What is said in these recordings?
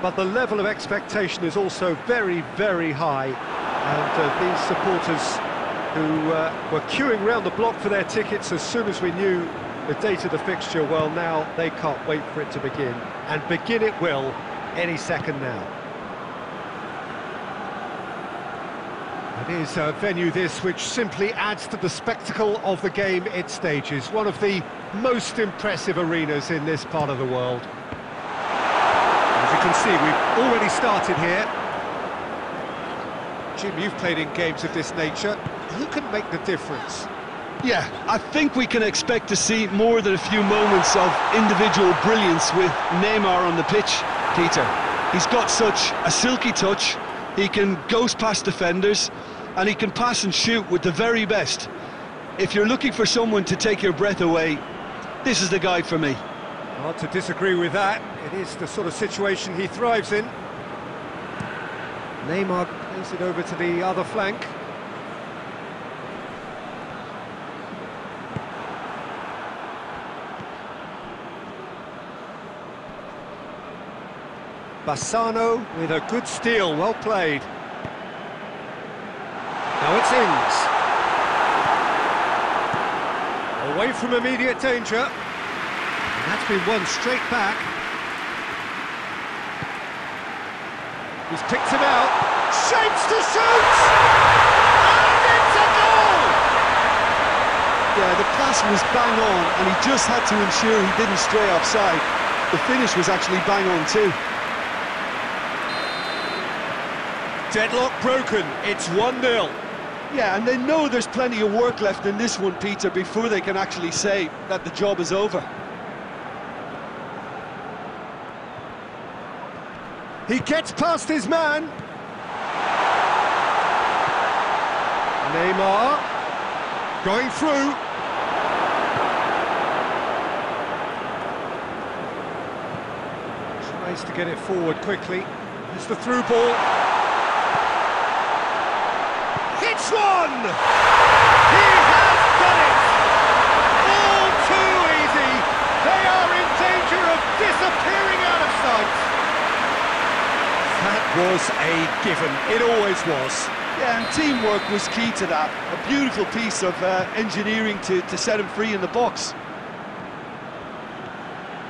but the level of expectation is also very, very high. And uh, these supporters who uh, were queuing round the block for their tickets as soon as we knew the date of the fixture, well, now they can't wait for it to begin. And begin it will any second now. It is a venue this which simply adds to the spectacle of the game it stages. One of the most impressive arenas in this part of the world. As you can see, we've already started here. Jim, you've played in games of this nature. Who can make the difference? Yeah, I think we can expect to see more than a few moments of individual brilliance with Neymar on the pitch, Peter. He's got such a silky touch, he can ghost past defenders, and he can pass and shoot with the very best. If you're looking for someone to take your breath away, this is the guy for me. Hard to disagree with that. It is the sort of situation he thrives in. Neymar plays it over to the other flank. Bassano with a good steal, well played. Now it's Ings. Away from immediate danger. That's been won straight back. He's picked him out. Shapes to shoot! And it's a goal! Yeah, the pass was bang on, and he just had to ensure he didn't stray offside. The finish was actually bang on too. Deadlock broken, it's 1-0. Yeah, and they know there's plenty of work left in this one, Peter, before they can actually say that the job is over. He gets past his man. Neymar going through. Tries to get it forward quickly. It's the through ball. Hits one! He has done it! All too easy. They are in danger of disappearing out of sight. That was a given. It always was. Yeah, and teamwork was key to that. A beautiful piece of uh, engineering to, to set him free in the box.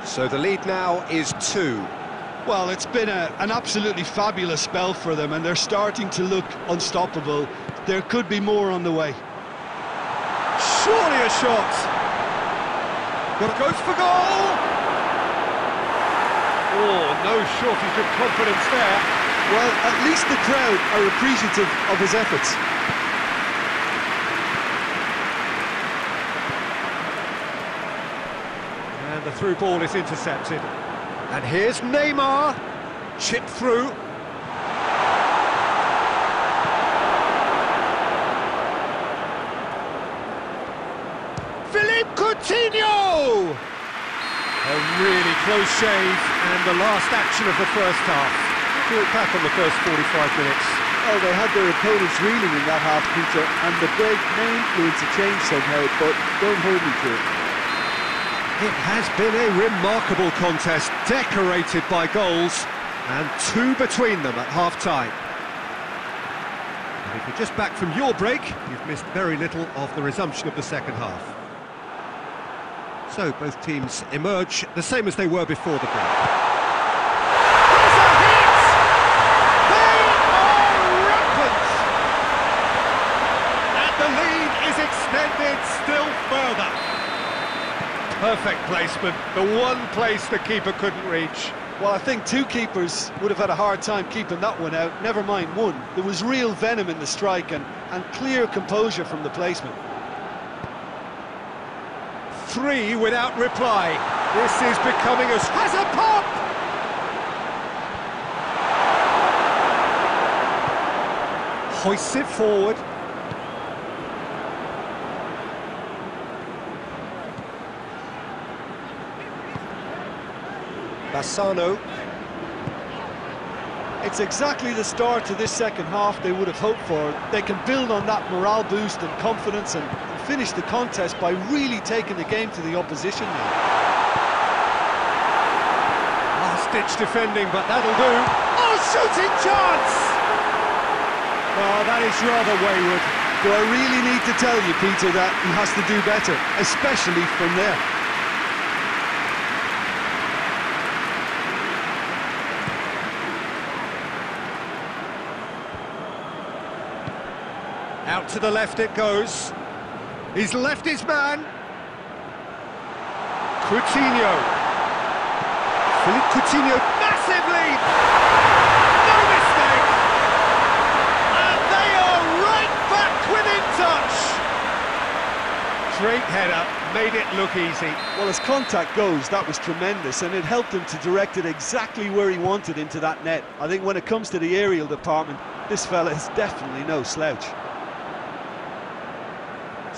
So the lead now is two. Well, it's been a, an absolutely fabulous spell for them, and they're starting to look unstoppable. There could be more on the way. Surely a shot. But goes for goal. Oh, no shortage of confidence there. Well, at least the crowd are appreciative of his efforts. And the through ball is intercepted. And here's Neymar. Chip through. Philippe Coutinho! A really close shave and the last action of the first half. Brought back on the first 45 minutes. Oh, they had their opponents reeling in that half, Peter, and the break may influence a change somehow, but don't hold me to it. It has been a remarkable contest, decorated by goals, and two between them at half-time. And if you're just back from your break, you've missed very little of the resumption of the second half. So both teams emerge the same as they were before the break. There's a hit! They are rampant! And the lead is extended still further. Perfect placement, the one place the keeper couldn't reach. Well, I think two keepers would have had a hard time keeping that one out, never mind one. There was real venom in the strike and, and clear composure from the placement. Three without reply. This is becoming a... Has a pop! Hoists it forward. Bassano. It's exactly the start to this second half they would have hoped for. They can build on that morale boost and confidence and, and finish the contest by really taking the game to the opposition now. Last-ditch defending, but that'll do. Oh, shooting chance! Oh, that is rather wayward. Do I really need to tell you, Peter, that he has to do better, especially from there? Out to the left it goes. He's left his man. Coutinho. Philippe Coutinho, massive lead! No mistake! And they are right back within touch! Great header, made it look easy. Well, as contact goes, that was tremendous, and it helped him to direct it exactly where he wanted into that net. I think when it comes to the aerial department, this fella is definitely no slouch.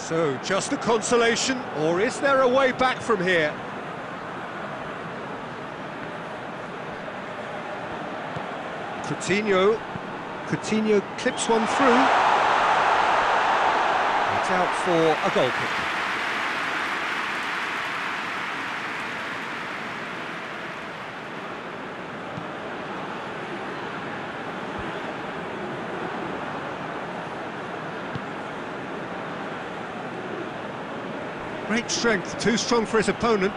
So, just a consolation, or is there a way back from here? Coutinho. Coutinho clips one through. It's out for a goal kick. Great strength, too strong for his opponent.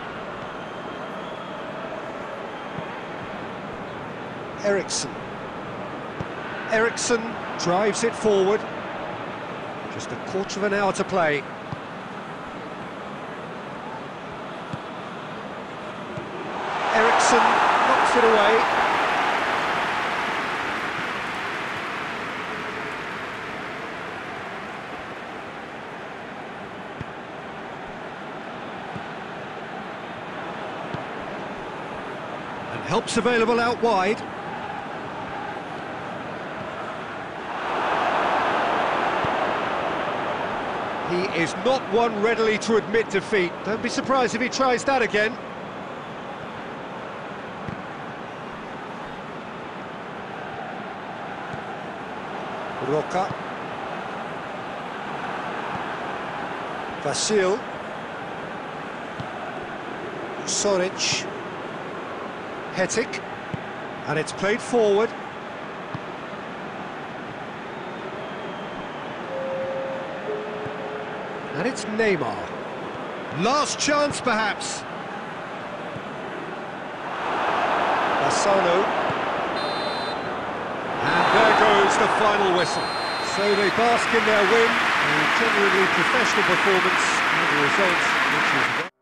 Ericsson. Ericsson drives it forward. Just a quarter of an hour to play. Ericsson knocks it away. Help's available out wide. He is not one readily to admit defeat. Don't be surprised if he tries that again. Roca. Vasil. Soric. Hetic. And it's played forward. And it's Neymar. Last chance, perhaps. Bassano. And there goes the final whistle. So they bask in their win, a genuinely professional performance, and the result, which is...